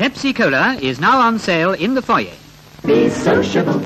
Pepsi Cola is now on sale in the foyer. Be sociable.